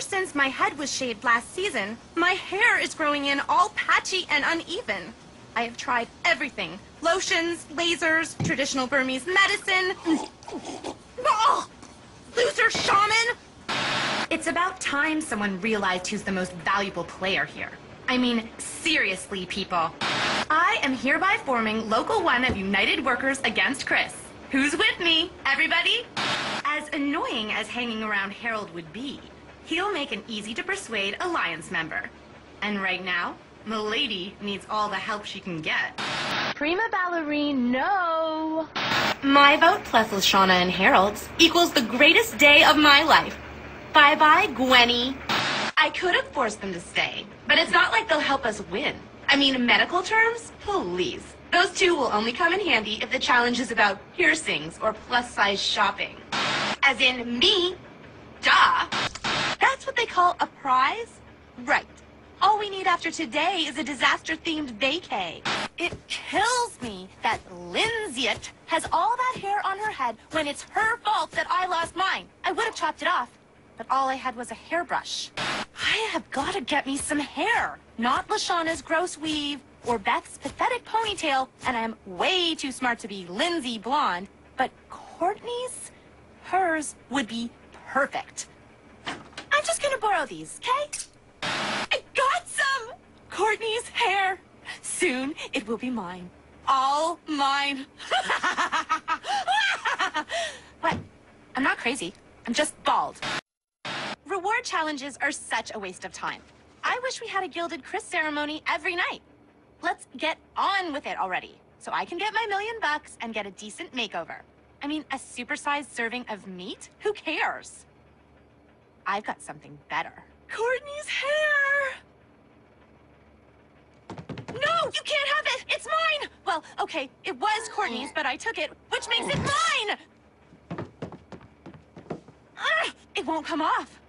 Since my head was shaved last season, my hair is growing in all patchy and uneven. I have tried everything. Lotions, lasers, traditional Burmese medicine. Oh, loser shaman! It's about time someone realized who's the most valuable player here. I mean, seriously, people. I am hereby forming Local 1 of United Workers Against Chris. Who's with me? Everybody? As annoying as hanging around Harold would be, he'll make an easy to persuade alliance member. And right now, Milady needs all the help she can get. Prima ballerine, no. My vote plus Leshawna and Harold's equals the greatest day of my life. Bye bye, Gwenny. I could have forced them to stay, but it's not like they'll help us win. I mean, in medical terms, please. Those two will only come in handy if the challenge is about piercings or plus size shopping. As in me. Duh. That's what they call a prize? Right. All we need after today is a disaster-themed vacay. It kills me that Lindsayet has all that hair on her head when it's her fault that I lost mine. I would have chopped it off, but all I had was a hairbrush. I have got to get me some hair. Not Leshawna's gross weave or Beth's pathetic ponytail, and I am way too smart to be Lindsay blonde, but Courtney's, hers would be perfect. Borrow these, okay? I got some! Courtney's hair. Soon it will be mine. All mine. what? I'm not crazy. I'm just bald. Reward challenges are such a waste of time. I wish we had a Gilded Chris ceremony every night. Let's get on with it already, so I can get my million bucks and get a decent makeover. I mean, a supersized serving of meat? Who cares? I've got something better. Courtney's hair! No, you can't have it! It's mine! Well, okay, it was Courtney's, but I took it, which makes it mine! Ah, it won't come off.